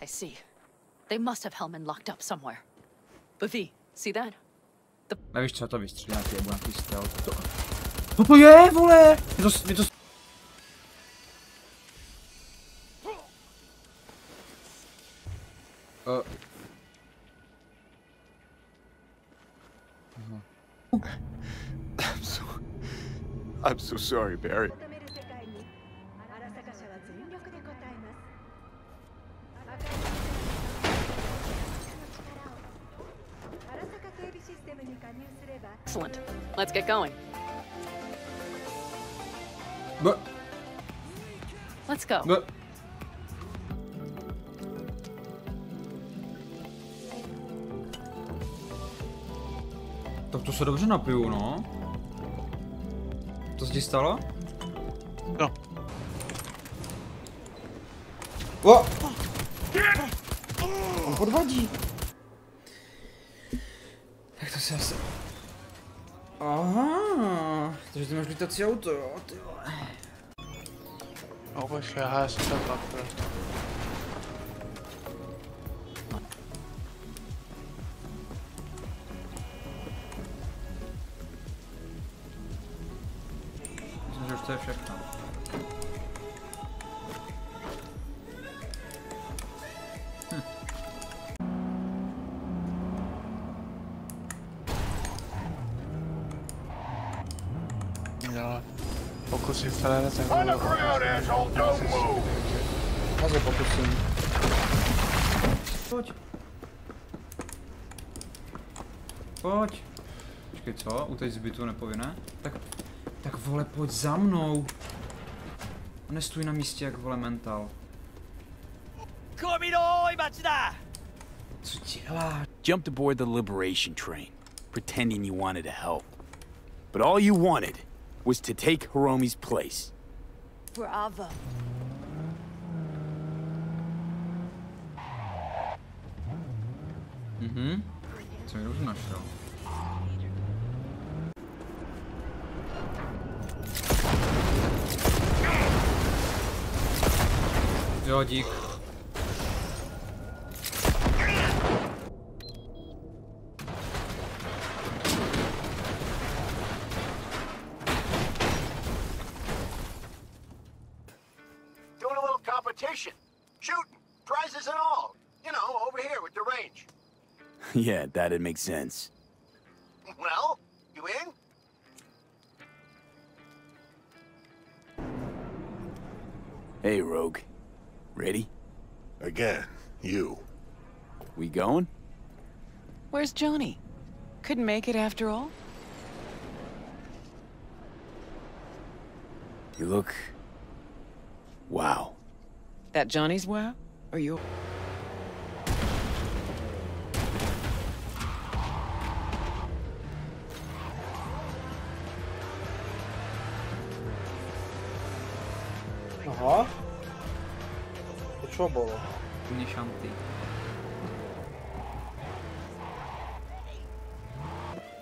I see. They must have Hellman locked up somewhere. But V, see that? Nevíš co to vystřílí nějaký nebo nějaký stealth. To... Co to je, vole? Je to, je to... Uh. I'm so. I'm so sorry, Barry. Excellent. Let's get going. B Let's go. b Tak to se dobře napiju, no. To se ti stalo? No. O! On podvadí. To se asi... Aha, takže ty máš lítací auto, jo, ty vole. Oh, wish I had stuff up there. Už to je všechno. Pokud si frére, tak On the ground, asshole! Don't move! Já se pokusím. Pojď. Pojď. Počkej, co? Uteč z bytu nepovinné? Tak, tak vole, pojď za mnou. Nestůj na místě jak vole mental. Co děláš? jumped aboard the Liberation train, pretending you wanted to help. But all you wanted was to take Hiromi's place. Bravo. Mm-hmm. Co mi už našel? Competition. Shooting. Prizes and all. You know, over here with the range. yeah, that'd make sense. Well, you in? Hey, Rogue. Ready? Again, you. We going? Where's Johnny? Couldn't make it after all? You look... Wow. That Johnny's wow? Or you? Aha. To čo bolo? Úplně šanty.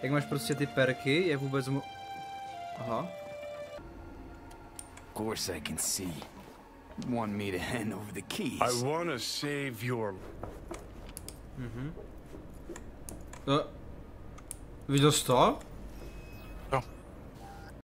Jak máš prostě ty perky, je vůbec mu... Aha. Of course I can see. You want me to hand over the keys. I want to save your... Mhm. Mm Uh, viděl jsi to?